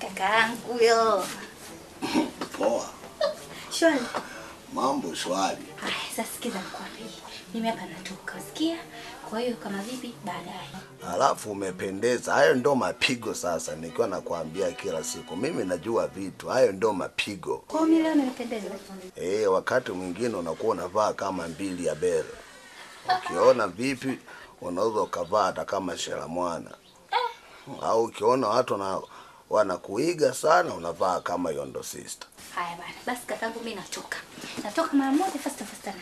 Kakaangu huyo. Poa, Shwari. mambo shwari. Haya, sasa sikiza nikwambie. Mimi hapa natoka, sikia? Kwa hiyo kama vipi baadaye. Alafu umependeza. Hayo ndo mapigo sasa, nikiwa nakwambia kila siku. Mimi najua vitu, hayo ndo mapigo. Kwa hiyo leo nimependeza. Eh, wakati mwingine unakuwa unavaa kama mbili ya bele. Ukiona vipi, unaweza ukavaa hata kama shela mwana, au ukiona watu na wanakuiga sana, unavaa kama Yondo Sister. Haya bana. Basi kakangu, mimi natoka. Natoka mara moja fasta fasta na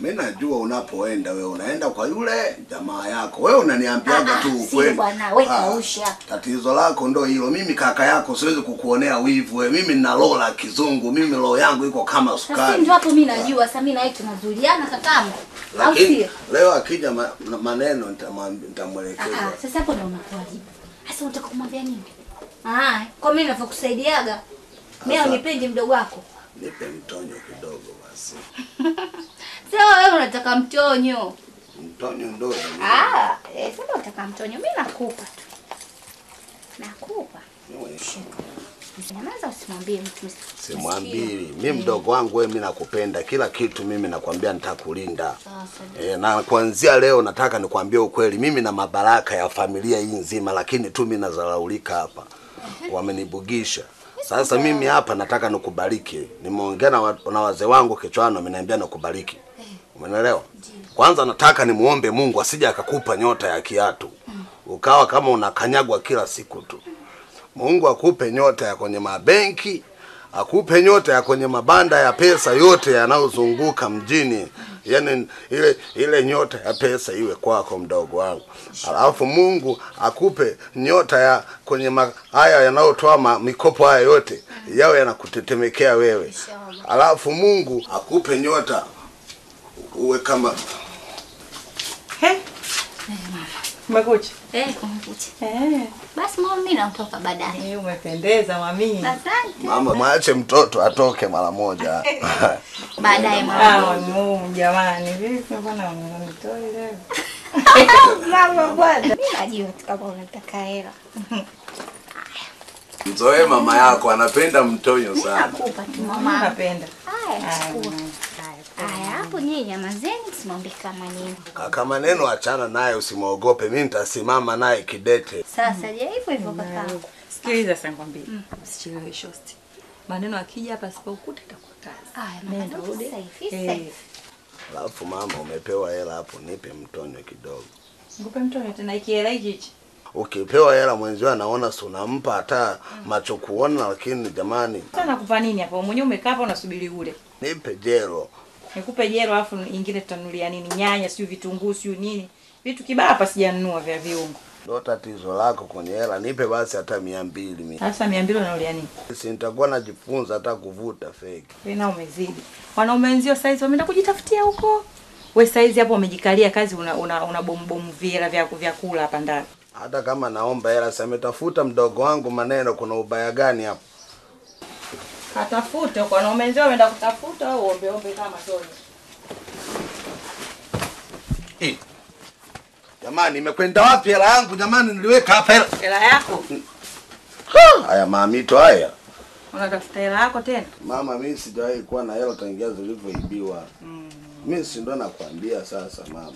Mimi najua unapoenda wewe unaenda kwa yule jamaa yako. Wewe unaniambiaga Ah, tu ah, si ukweli. bwana, wewe Ah, kausha. Tatizo lako ndo hilo. Mimi kaka yako siwezi kukuonea wivu wewe. Mimi nina roho la kizungu. Mimi roho yangu iko kama sukari. Sasa ndio hapo mimi najua sasa mimi na yeye tunazuliana kakaangu. Lakini leo akija ma, maneno Ah, nitamwelekeza. ah, sasa hapo ndo hivi Sasa unataka kumwambia nini? Ah, kwa mimi ninavyokusaidiaga. Mimi unipendi mdogo wako. Nipe mtonyo kidogo basi. Sasa wewe unataka mtonyo. Mtonyo mdogo. Ah, eh, sasa unataka mtonyo. Mimi nakupa tu. Nakupa. Nyamaza usimwambie mtu. Simwambii. Mimi mdogo wangu wewe, mimi nakupenda kila kitu. Mimi nakwambia nitakulinda. Sasa E, na kuanzia leo nataka nikwambie ukweli, mimi na mabaraka ya familia hii nzima, lakini tu mimi nazalaulika hapa, wamenibugisha. Sasa mimi hapa nataka nikubariki. Nimeongea na, wa- na wazee wangu kichwani, wameniambia nikubariki. Umeelewa? Kwanza nataka nimuombe Mungu asije akakupa nyota ya kiatu ukawa kama unakanyagwa kila siku tu. Mungu akupe nyota ya kwenye mabenki, akupe nyota ya kwenye mabanda ya pesa yote yanayozunguka mjini, yaani ile ile nyota ya pesa iwe kwako mdogo wangu. Alafu Mungu akupe nyota ya kwenye haya yanayotoa mikopo haya yote yawe yanakutetemekea wewe. Alafu Mungu akupe nyota uwe kama He? Umekucha? Eh, kumekucha. Eh, Basi mama mimi natoka baadaye. eh, umependeza mami. Asante. mama, mwache mtoto atoke mara moja. Baadaye mama. Ah. Mungu jamani, vipi mbona unanitoi leo? Mama bwana. Mimi najua tu kama unataka hela. Mzoe mama yako anapenda mtonyo sana. Nakupa tu Mama Anapenda. Haya, chukua. Haya, hapo nyinyi nyamazeni simwambika kama nini. Kaka maneno achana naye, usimwogope. Mimi nitasimama naye kidete. Sasa je, hivyo hivyo kakaangu. Sikiliza sasa nikwambie. Usichelewe shosti. Maneno akija hapa sipokuta itakuwa kazi. Aya, Nenda mama rudi. sasa Eh, Alafu mama, umepewa hela hapo, nipe mtonyo kidogo. Ngupe mtonyo tena ikiela hichi. Ukipewa hela mwenzio anaona si unampa hata macho kuona, lakini jamani, Sasa nakupa nini hapo? Mwenyewe umekaa hapa unasubiri ule. nipe jero. Nikupe jero alafu ingine tutanulia nini? Nyanya, sio vitunguu, sio nini. Vitu kibaya hapa sijanunua vya viungo. Ndo tatizo lako kwenye hela, nipe basi hata mia mbili mimi. Sasa 200 unanulia nini? Si nitakuwa najifunza hata kuvuta feki. Wewe na umezidi. Wanaume wenzio saizi wameenda kujitafutia huko. We saizi hapo umejikalia kazi una, una, una bomubomu vyela vya vya kula hapa ndani. Hata kama naomba hela, sametafuta ametafuta mdogo wangu maneno, kuna ubaya gani hapo? Katafute kwa na umenzio wameenda kutafuta au ombe ombe kama Tonya. Eh. Jamani, imekwenda wapi hela yangu jamani? Niliweka hapa hela. Hela yako. Haya mamito haya. Unatafuta hela yako tena? Mama, mimi sijawahi kuwa na hela tangia zilivyoibiwa. Mimi si ndo nakwambia sasa mama.